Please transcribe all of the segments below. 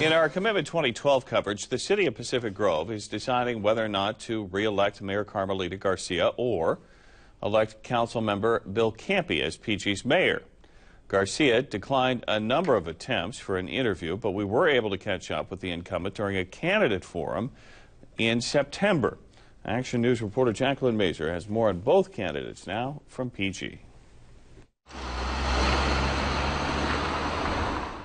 In our Commitment 2012 coverage, the city of Pacific Grove is deciding whether or not to re-elect Mayor Carmelita Garcia or elect council member Bill Kemp as PG's mayor. Garcia declined a number of attempts for an interview, but we were able to catch up with the incumbent during a candidate forum in September. Action News reporter Jacqueline Mazer has more on both candidates now from PG.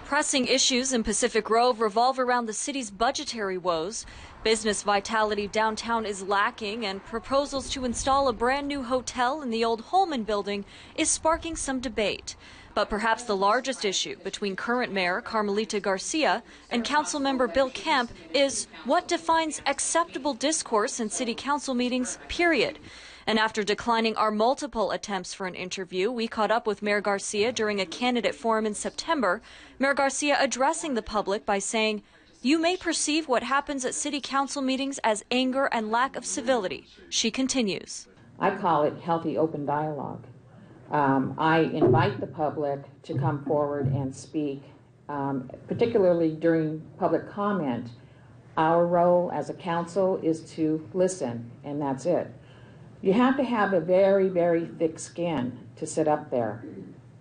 Pressing issues in Pacific Grove revolve around the city's budgetary woes. Business vitality downtown is lacking, and proposals to install a brand new hotel in the old Holman building is sparking some debate. But perhaps the largest issue between current mayor Carmelita Garcia and council member Bill Kemp is what defines acceptable discourse in city council meetings, period. And after declining our multiple attempts for an interview, we caught up with Mayor Garcia during a candidate forum in September. Mayor Garcia addressing the public by saying, you may perceive what happens at city council meetings as anger and lack of civility. She continues. I call it healthy open dialogue. Um, I invite the public to come forward and speak, um, particularly during public comment. Our role as a council is to listen, and that's it. You have to have a very, very thick skin to sit up there,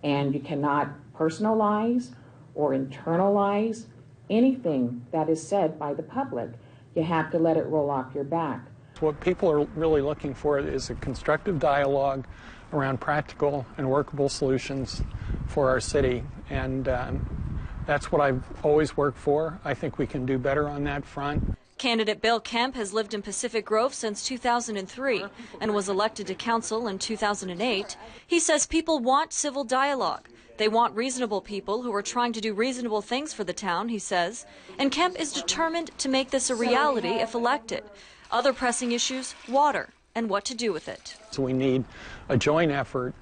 and you cannot personalize or internalize anything that is said by the public. You have to let it roll off your back. What people are really looking for is a constructive dialogue around practical and workable solutions for our city. And um, that's what I've always worked for. I think we can do better on that front. Candidate Bill Kemp has lived in Pacific Grove since 2003 and was elected to council in 2008. He says people want civil dialogue. They want reasonable people who are trying to do reasonable things for the town, he says. And Kemp is determined to make this a reality if elected. Other pressing issues water and what to do with it. So we need a joint effort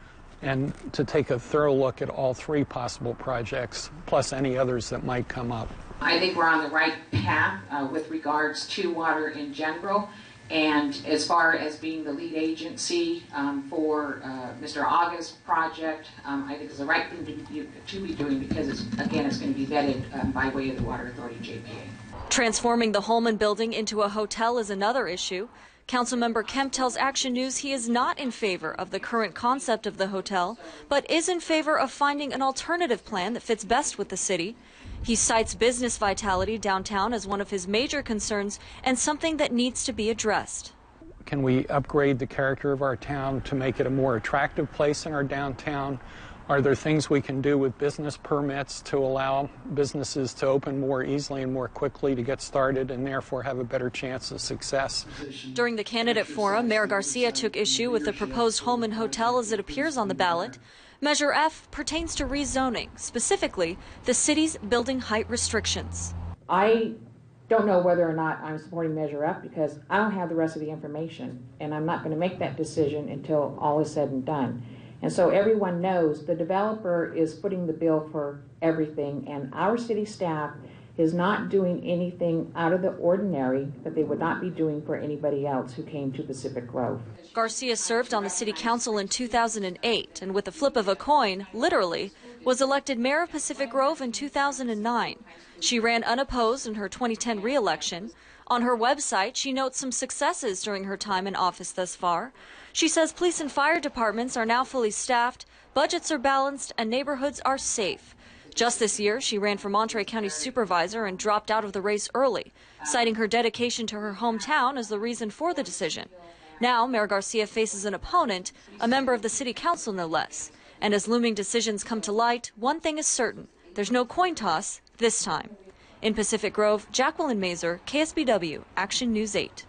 and to take a thorough look at all three possible projects, plus any others that might come up. I think we're on the right path uh, with regards to water in general. And as far as being the lead agency um, for uh, Mr. Aga's project, um, I think it's the right thing to, to be doing because, it's, again, it's going to be vetted um, by way of the Water Authority JPA. Transforming the Holman building into a hotel is another issue. Councilmember Kemp tells Action News he is not in favor of the current concept of the hotel, but is in favor of finding an alternative plan that fits best with the city. He cites business vitality downtown as one of his major concerns and something that needs to be addressed. Can we upgrade the character of our town to make it a more attractive place in our downtown? Are there things we can do with business permits to allow businesses to open more easily and more quickly to get started and therefore have a better chance of success? During the candidate forum, Mayor Garcia took issue with the proposed Holman Hotel as it appears on the ballot. Measure F pertains to rezoning, specifically the city's building height restrictions. I don't know whether or not I'm supporting Measure F because I don't have the rest of the information, and I'm not going to make that decision until all is said and done. And so everyone knows the developer is footing the bill for everything, and our city staff is not doing anything out of the ordinary that they would not be doing for anybody else who came to Pacific Grove. Garcia served on the city council in 2008 and with a flip of a coin, literally, was elected mayor of Pacific Grove in 2009. She ran unopposed in her 2010 reelection. On her website, she notes some successes during her time in office thus far. She says police and fire departments are now fully staffed, budgets are balanced, and neighborhoods are safe. Just this year, she ran for Monterey County supervisor and dropped out of the race early, citing her dedication to her hometown as the reason for the decision. Now, Mayor Garcia faces an opponent, a member of the city council no less. And as looming decisions come to light, one thing is certain there's no coin toss this time. In Pacific Grove, Jacqueline Mazer, KSBW, Action News 8.